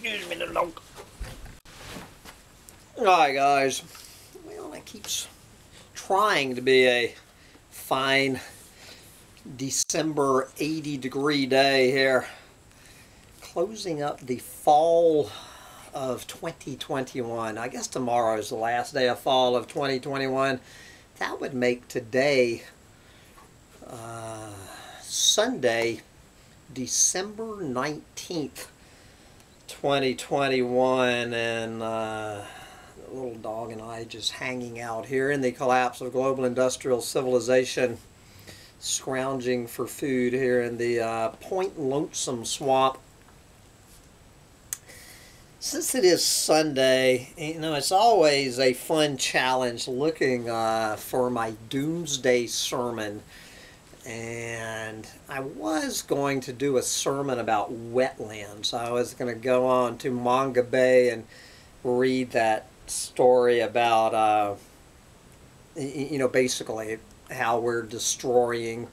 Excuse me, dog. Alright, guys. Well, it keeps trying to be a fine December 80 degree day here. Closing up the fall of 2021. I guess tomorrow is the last day of fall of 2021. That would make today uh, Sunday, December 19th, 2021. And uh, little dog and I just hanging out here in the collapse of global industrial civilization scrounging for food here in the uh, Point Lonesome Swamp since it is Sunday, you know, it's always a fun challenge looking uh, for my doomsday sermon. And I was going to do a sermon about wetlands. I was going to go on to Mongabay and read that story about, uh, you know, basically how we're destroying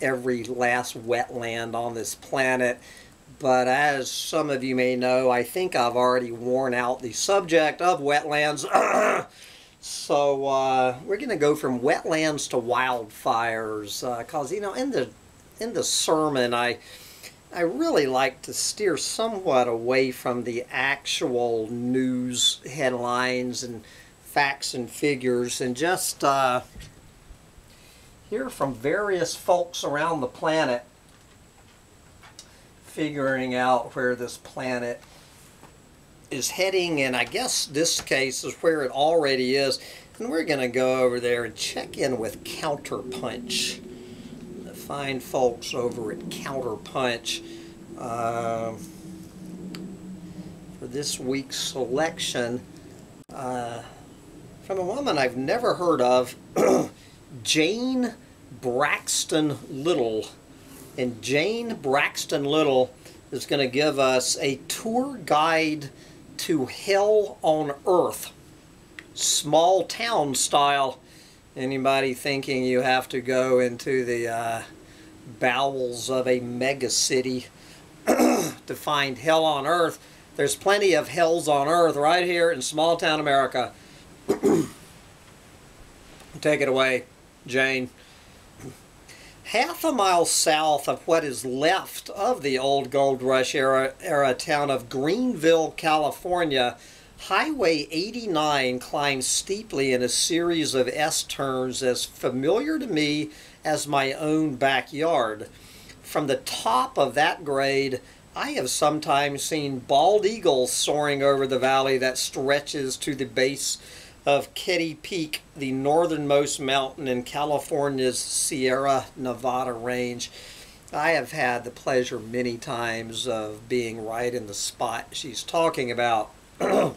every last wetland on this planet but as some of you may know, I think I've already worn out the subject of wetlands. so uh, we're going to go from wetlands to wildfires because, uh, you know, in the, in the sermon, I, I really like to steer somewhat away from the actual news headlines and facts and figures and just uh, hear from various folks around the planet figuring out where this planet is heading and I guess this case is where it already is. And we're going to go over there and check in with Counterpunch. The fine folks over at Counterpunch uh, for this week's selection uh, from a woman I've never heard of Jane Braxton Little. And Jane Braxton Little is going to give us a tour guide to hell on earth. Small town style. Anybody thinking you have to go into the uh, bowels of a mega city to find hell on earth? There's plenty of hells on earth right here in small town America. Take it away Jane half a mile south of what is left of the old gold rush era, era town of Greenville, California, Highway 89 climbs steeply in a series of S-turns as familiar to me as my own backyard. From the top of that grade, I have sometimes seen bald eagles soaring over the valley that stretches to the base of Keddie Peak, the northernmost mountain in California's Sierra Nevada range. I have had the pleasure many times of being right in the spot she's talking about.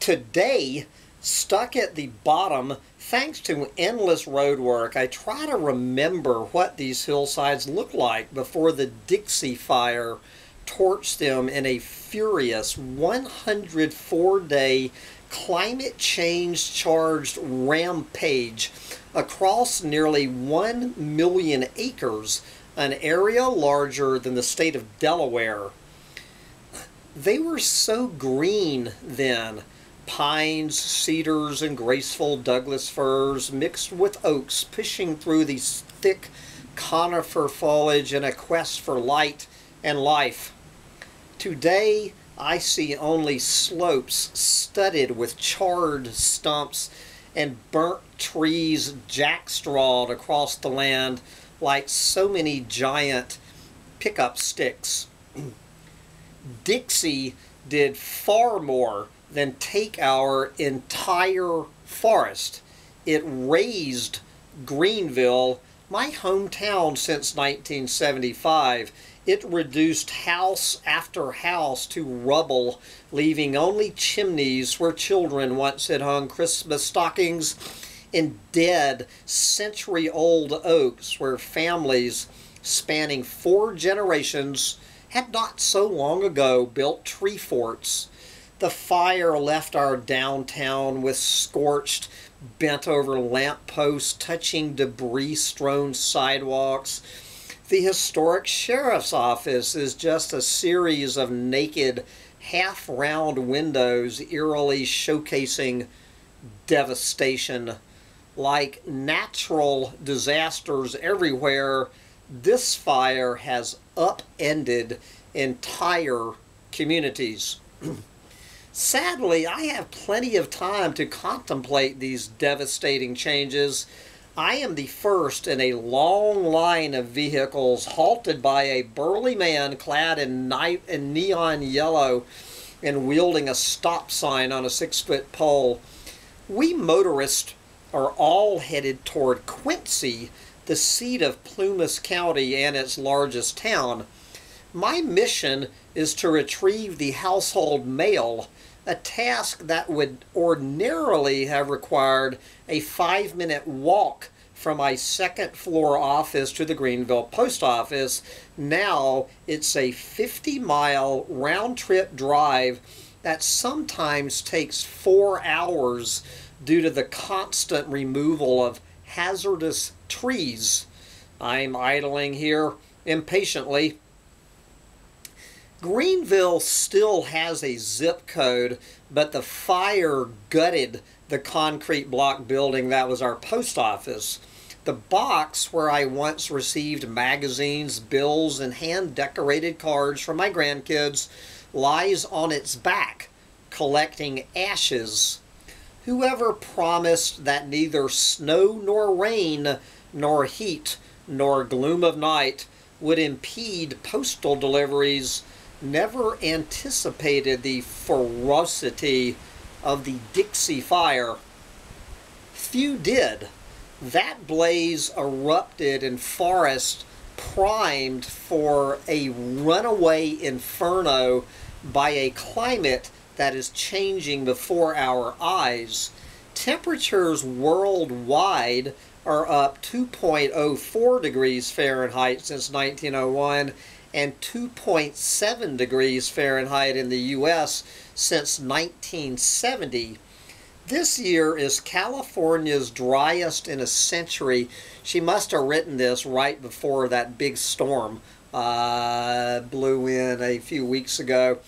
Today, stuck at the bottom, thanks to endless road work, I try to remember what these hillsides looked like before the Dixie Fire torched them in a furious 104 day climate change charged rampage across nearly 1 million acres, an area larger than the state of Delaware. They were so green then. Pines, cedars, and graceful Douglas firs mixed with oaks pushing through these thick conifer foliage in a quest for light and life. Today, I see only slopes studded with charred stumps and burnt trees jackstrawed across the land like so many giant pickup sticks. Dixie did far more than take our entire forest. It razed Greenville, my hometown since 1975, it reduced house after house to rubble, leaving only chimneys where children once had hung Christmas stockings and dead century-old oaks where families spanning four generations had not so long ago built tree forts. The fire left our downtown with scorched, bent over lampposts, touching debris strewn sidewalks, The historic sheriff's office is just a series of naked, half round windows eerily showcasing devastation. Like natural disasters everywhere, this fire has upended entire communities. Sadly, I have plenty of time to contemplate these devastating changes. I am the first in a long line of vehicles halted by a burly man clad in, night neon yellow and wielding a stop sign on a six foot pole. We motorists are all headed toward Quincy, the seat of Plumas County and its largest town. My mission is to retrieve the household mail, a task that would ordinarily have required a five minute walk from my second floor office to the Greenville post office. Now it's a 50 mile round trip drive that sometimes takes four hours due to the constant removal of hazardous trees. I'm idling here impatiently. Greenville still has a zip code, but the fire gutted the concrete block building that was our post office. The box where I once received magazines, bills, and hand decorated cards from my grandkids lies on its back, collecting ashes whoever promised that neither snow nor rain, nor heat, nor gloom of night would impede postal deliveries never anticipated the ferocity of the Dixie Fire. Few did. That blaze erupted in forest primed for a runaway inferno by a climate that is changing before our eyes. Temperatures worldwide are up 2.04 degrees Fahrenheit since 1901 and 2.7 degrees Fahrenheit in the U.S. since 1970. This year is California's driest in a century. She must have written this right before that big storm uh, blew in a few weeks ago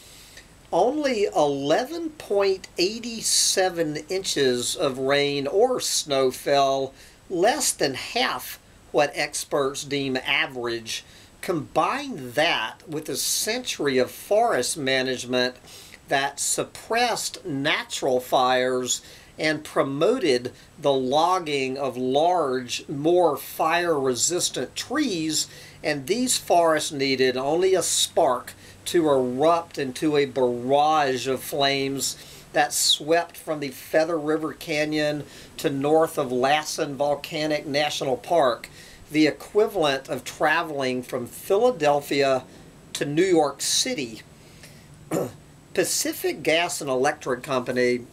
only 11.87 inches of rain or snow fell, less than half what experts deem average. Combine that with a century of forest management that suppressed natural fires and promoted the logging of large, more fire resistant trees, and these forests needed only a spark to erupt into a barrage of flames that swept from the Feather River Canyon to north of Lassen Volcanic National Park, the equivalent of traveling from Philadelphia to New York City. Pacific Gas and Electric Company,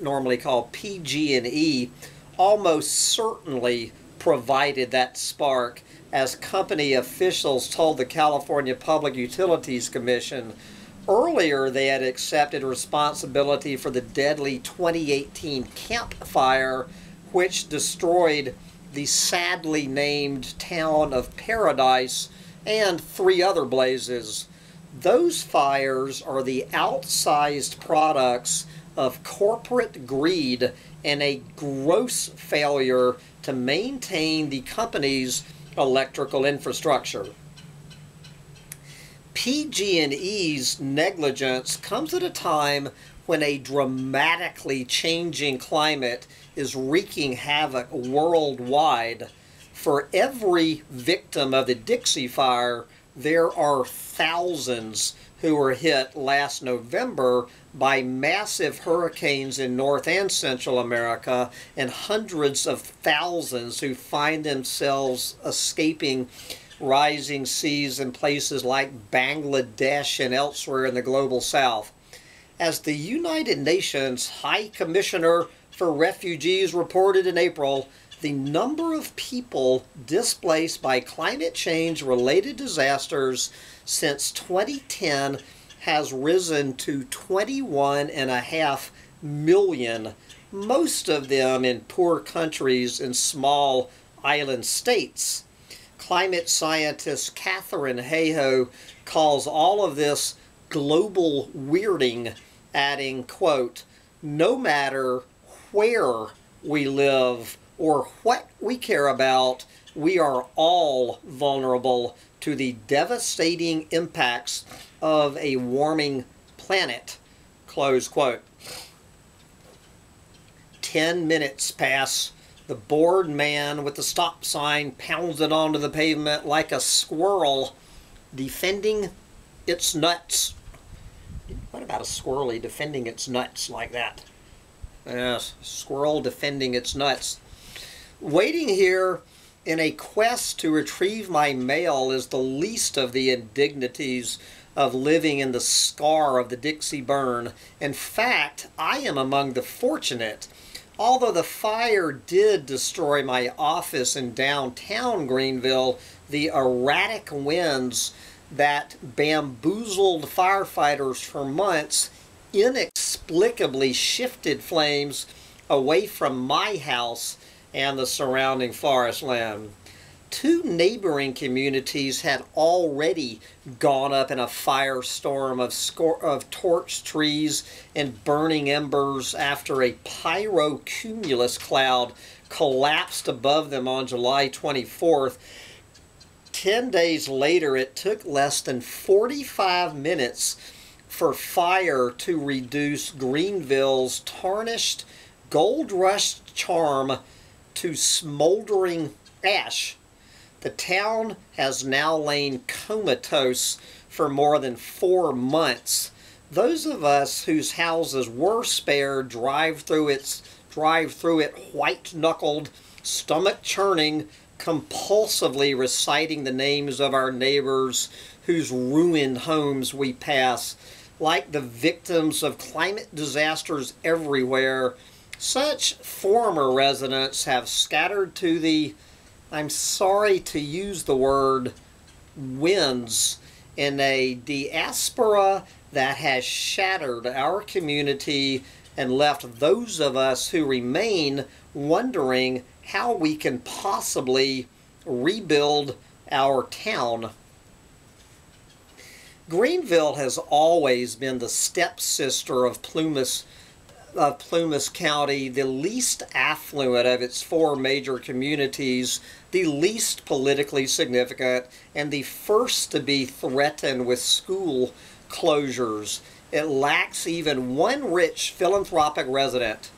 normally called PG&E, almost certainly provided that spark as company officials told the California Public Utilities Commission. Earlier, they had accepted responsibility for the deadly 2018 Camp Fire, which destroyed the sadly named town of Paradise and three other blazes. Those fires are the outsized products of corporate greed and a gross failure to maintain the company's electrical infrastructure. PG&E's negligence comes at a time when a dramatically changing climate is wreaking havoc worldwide. For every victim of the Dixie Fire, there are thousands who were hit last November by massive hurricanes in North and Central America and hundreds of thousands who find themselves escaping rising seas in places like Bangladesh and elsewhere in the global south. As the United Nations High Commissioner for Refugees reported in April, the number of people displaced by climate change related disasters since 2010 has risen to 21.5 million, most of them in poor countries and small island states. climate scientist Katharine Hayhoe calls all of this global weirding, adding, quote, no matter where we live or what we care about, we are all vulnerable to the devastating impacts of a warming planet. Close quote. Ten minutes pass. The bored man with the stop sign pounds it onto the pavement like a squirrel defending its nuts. What about a squirrely defending its nuts like that? Yes, squirrel defending its nuts. Waiting here in a quest to retrieve my mail is the least of the indignities of living in the scar of the Dixie burn. In fact, I am among the fortunate. Although the fire did destroy my office in downtown Greenville, the erratic winds that bamboozled firefighters for months inexplicably shifted flames away from my house and the surrounding forest land. Two neighboring communities had already gone up in a firestorm of, of torched trees and burning embers after a pyrocumulus cloud collapsed above them on July 24th. Ten days later, it took less than 45 minutes for fire to reduce Greenville's tarnished gold rush charm to smoldering ash. The town has now lain comatose for more than four months. Those of us whose houses were spared drive through its drive through it white-knuckled, stomach-churning, compulsively reciting the names of our neighbors whose ruined homes we pass. Like the victims of climate disasters everywhere, such former residents have scattered to the, I'm sorry to use the word, winds in a diaspora that has shattered our community and left those of us who remain wondering how we can possibly rebuild our town. Greenville has always been the stepsister of Plumas of Plumas County, the least affluent of its four major communities, the least politically significant, and the first to be threatened with school closures. It lacks even one rich philanthropic resident.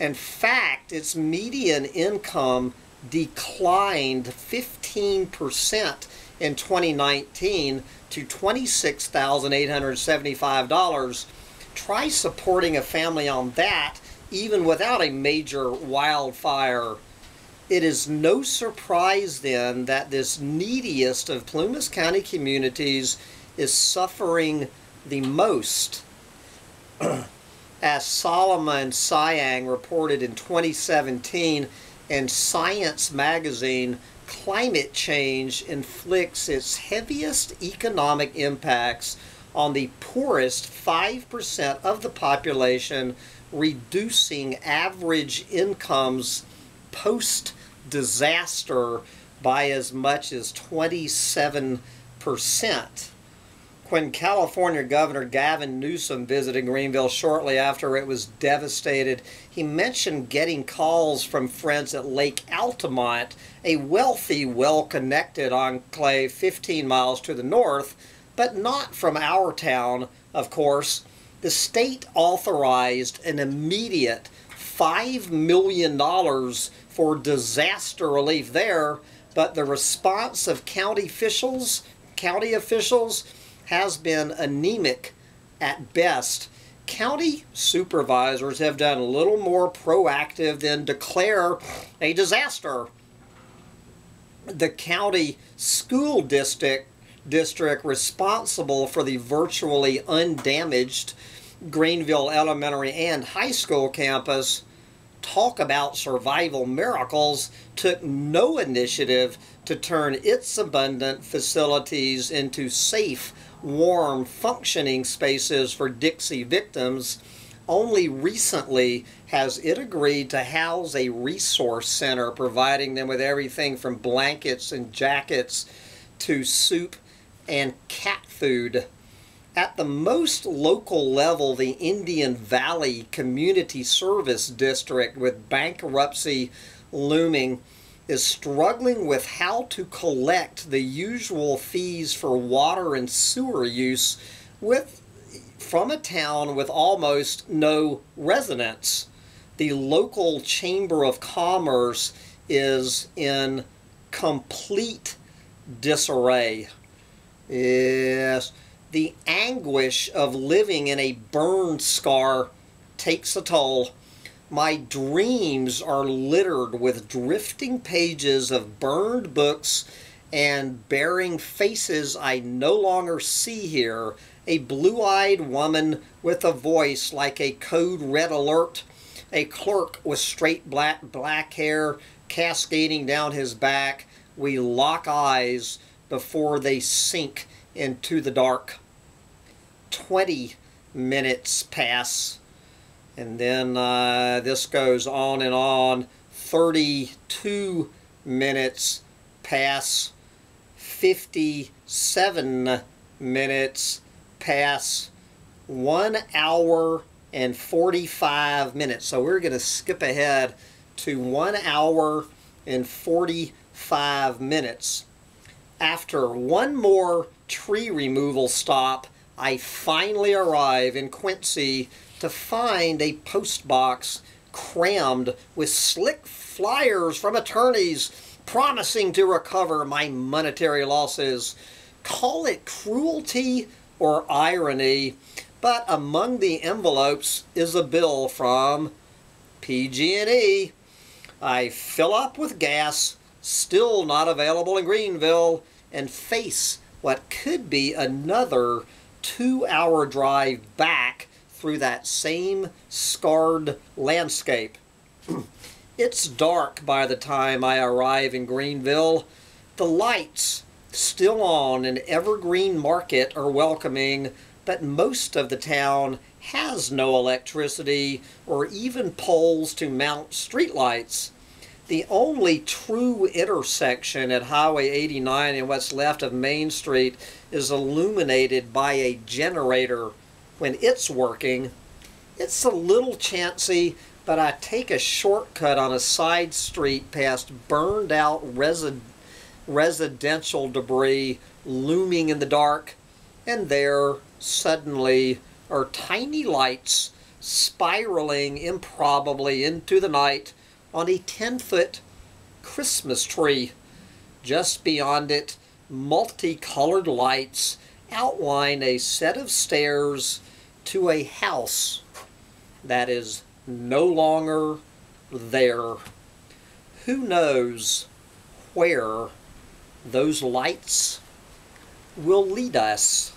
In fact, its median income declined 15% in 2019 to $26,875 try supporting a family on that even without a major wildfire. It is no surprise then that this neediest of Plumas County communities is suffering the most. As Solomon Hsiang reported in 2017 in Science magazine, climate change inflicts its heaviest economic impacts on the poorest 5% of the population, reducing average incomes post disaster by as much as 27%. When California Governor Gavin Newsom visited Greenville shortly after it was devastated, he mentioned getting calls from friends at Lake Almanor, a wealthy, well connected enclave 15 miles to the north but not from our town, of course. The state authorized an immediate $5 million for disaster relief there, but the response of county officials, county officials has been anemic at best. County supervisors have done a little more proactive than declare a disaster. The county school district district responsible for the virtually undamaged Greenville Elementary and High School campus talk about survival miracles took no initiative to turn its abundant facilities into safe, warm, functioning spaces for Dixie victims. only recently has it agreed to house a resource center providing them with everything from blankets and jackets to soup and cat food. At the most local level, the Indian Valley Community Service District, with bankruptcy looming, is struggling with how to collect the usual fees for water and sewer use with from a town with almost no residents. The local Chamber of Commerce is in complete disarray. Yes, the anguish of living in a burn scar takes a toll. My dreams are littered with drifting pages of burned books and bearing faces I no longer see here a blue-eyed woman with a voice like a code red alert, a clerk with straight black, black hair cascading down his back. We lock eyes before they sink into the dark. 20 minutes pass, and then uh, this goes on and on. 32 minutes pass, 57 minutes pass one hour and 45 minutes. So we're going to skip ahead to one hour and 45 minutes. After one more tree removal stop, I finally arrive in Quincy to find a post box crammed with slick flyers from attorneys promising to recover my monetary losses. Call it cruelty or irony, but among the envelopes is a bill from PG&E. I fill up with gas, still not available in Greenville, and face what could be another two-hour drive back through that same scarred landscape. it's dark by the time I arrive in Greenville. The lights still on in Evergreen Market are welcoming, but most of the town has no electricity or even poles to mount streetlights. The only true intersection at Highway 89 and what's left of Main Street is illuminated by a generator. When it's working, it's a little chancy, but I take a shortcut on a side street past burned out residential residential debris looming in the dark, and there suddenly are tiny lights spiraling improbably into the night on a 10 foot Christmas tree. Just beyond it, multicolored lights outline a set of stairs to a house that is no longer there. Who knows where those lights will lead us.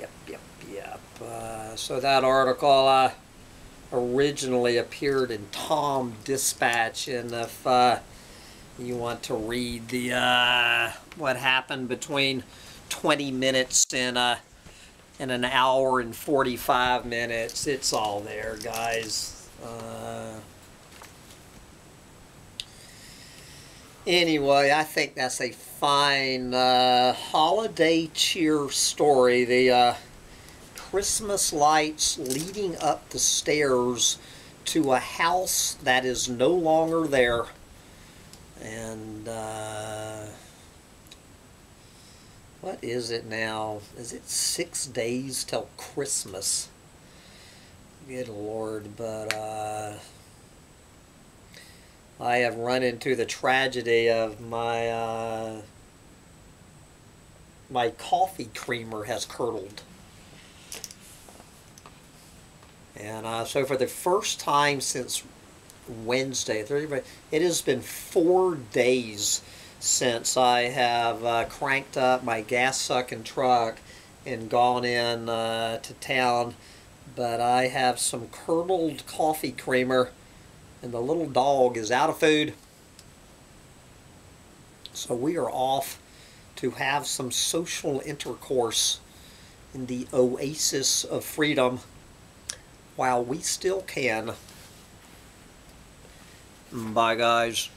Yep, yep, yep. Uh, so that article uh, originally appeared in Tom Dispatch, and if uh, you want to read the uh, what happened between 20 minutes and and an hour and 45 minutes, it's all there, guys. Uh, Anyway, I think that's a fine uh, holiday cheer story. The uh, Christmas lights leading up the stairs to a house that is no longer there. And uh, what is it now? Is it six days till Christmas? Good Lord, but uh, I have run into the tragedy of my uh, my coffee creamer has curdled. And uh, so for the first time since Wednesday, it has been four days since I have uh, cranked up my gas sucking truck and gone in uh, to town. But I have some curdled coffee creamer and the little dog is out of food. So we are off to have some social intercourse in the oasis of freedom. while we still can. Bye, guys.